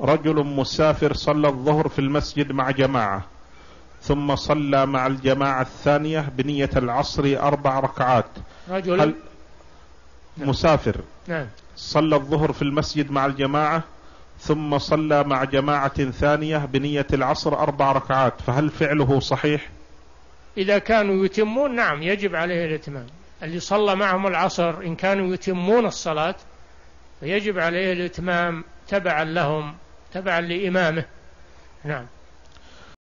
رجل مسافر صلى الظهر في المسجد مع جماعة ثم صلى مع الجماعة الثانية بنية العصر أربع ركعات. رجل؟ هل مسافر. نعم. صلى الظهر في المسجد مع الجماعة ثم صلى مع جماعة ثانية بنية العصر أربع ركعات. فهل فعله صحيح؟ إذا كانوا يتمون نعم يجب عليه الإتمام اللي صلى معهم العصر إن كانوا يتمون الصلاة فيجب عليه الإتمام تبعا لهم. تبعا لإمامه. نعم.